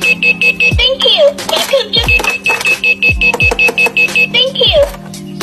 Thank you. Welcome to